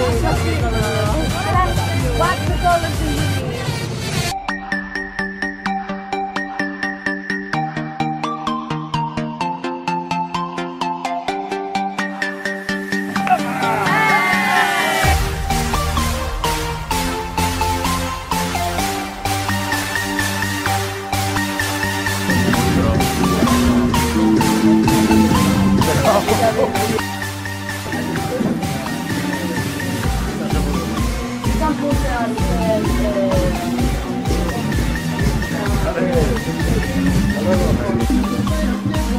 What mythology you mean? Oh, Si la,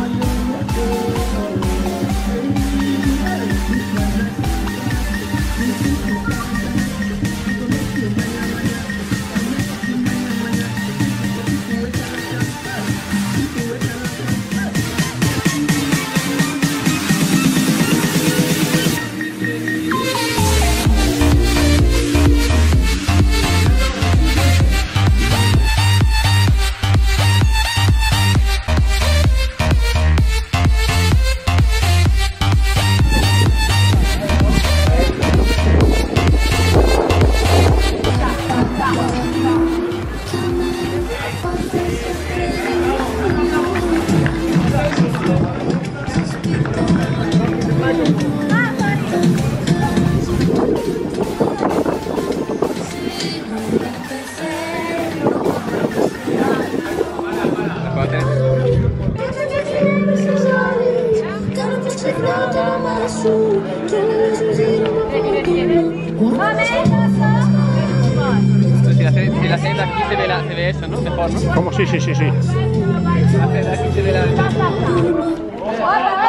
aquí se ve, la, se ve eso, ¿no? Mejor, ¿no? ¿Cómo? Sí, sí, sí, sí. La aquí se ve la...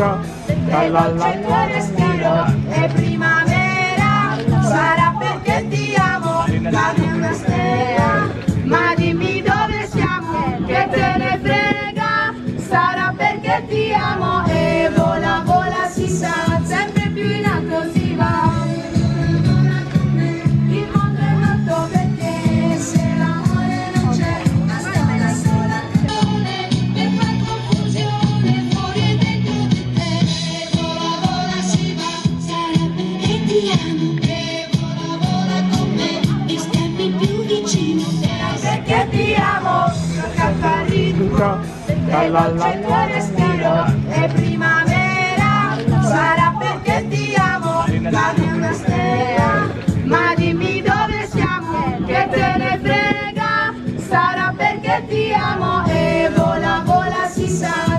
Ecco, Bello il tuo respiro e prima C'è il tuo respiro è primavera, sarà perché ti amo, come una stella. Ma dimmi dove siamo, che te ne frega, sarà perché ti amo e vola, vola, si sa,